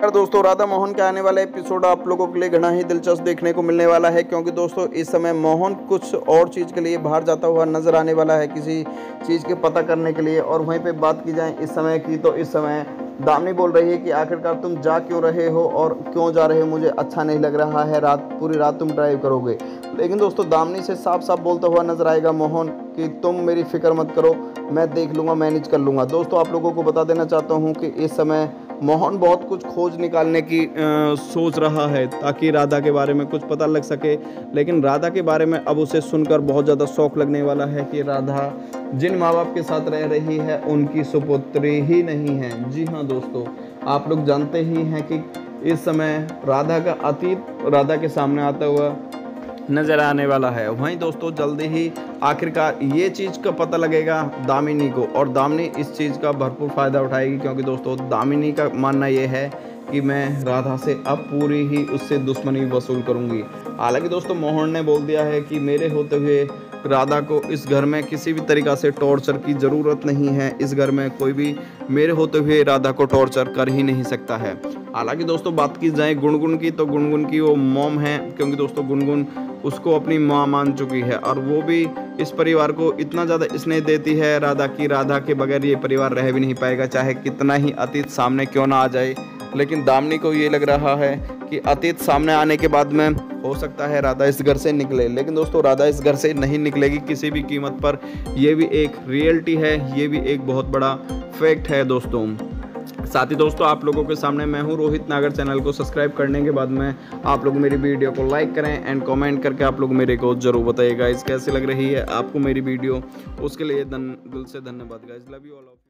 यार दोस्तों, राधा मोहन के आने वाला एपिसोड आप लोगों के लिए घना ही दिलचस्प देखने को मिलने वाला है, क्योंकि दोस्तों, इस समय मोहन कुछ और चीज़ के लिए बाहर जाता हुआ नज़र आने वाला है, किसी चीज़ के पता करने के लिए, और वहीं पे बात की जाए इस समय की तो इस समय दामनी बोल रही है कि आखिरकार तुम जा क्यों रहे हो और क्यों जा रहे हो, मुझे अच्छा नहीं लग रहा है, रात, पूरी रात तुम ड्राइव करोगे। लेकिन दोस्तों, दामनी से साफ़ साफ़ बोलता हुआ नज़र आएगा मोहन कि तुम मेरी फ़िक्र मत करो, मैं देख लूँगा, मैनेज कर लूँगा। दोस्तों, आप लोगों को बता देना चाहता हूँ कि इस समय मोहन बहुत कुछ खोज निकालने की आ, सोच रहा है ताकि राधा के बारे में कुछ पता लग सके। लेकिन राधा के बारे में अब उसे सुनकर बहुत ज़्यादा शौक लगने वाला है कि राधा जिन माँ बाप के साथ रह रही है उनकी सुपुत्री ही नहीं है। जी हाँ दोस्तों आप लोग जानते ही हैं कि इस समय राधा का अतीत राधा के सामने आता हुआ नज़र आने वाला है। वहीं दोस्तों, जल्दी ही आखिरकार ये चीज़ का पता लगेगा दामिनी को, और दामिनी इस चीज़ का भरपूर फ़ायदा उठाएगी, क्योंकि दोस्तों, दामिनी का मानना ये है कि मैं राधा से अब पूरी ही उससे दुश्मनी वसूल करूँगी। हालाँकि दोस्तों, मोहन ने बोल दिया है कि मेरे होते हुए राधा को इस घर में किसी भी तरीक़ा से टॉर्चर की ज़रूरत नहीं है। इस घर में कोई भी मेरे होते हुए राधा को टॉर्चर कर ही नहीं सकता है। हालाँकि दोस्तों, बात की जाए गुनगुन की तो गुनगुन की वो मॉम है, क्योंकि दोस्तों, गुनगुन उसको अपनी माँ मान चुकी है और वो भी इस परिवार को इतना ज़्यादा स्नेह देती है राधा की, राधा के बगैर ये परिवार रह भी नहीं पाएगा। चाहे कितना ही अतीत सामने क्यों ना आ जाए, लेकिन दामनी को ये लग रहा है कि अतीत सामने आने के बाद में हो सकता है राधा इस घर से निकले। लेकिन दोस्तों, राधा इस घर से नहीं निकलेगी किसी भी कीमत पर। यह भी एक रियलिटी है, ये भी एक बहुत बड़ा फैक्ट है दोस्तों। साथ ही दोस्तों, आप लोगों के सामने मैं हूँ रोहित। नागर चैनल को सब्सक्राइब करने के बाद में आप लोग मेरी वीडियो को लाइक करें एंड कमेंट करके आप लोग मेरे को ज़रूर बताइएगा। इस कैसे लग रही है आपको मेरी वीडियो? उसके लिए दिल से धन्यवाद guys love you all of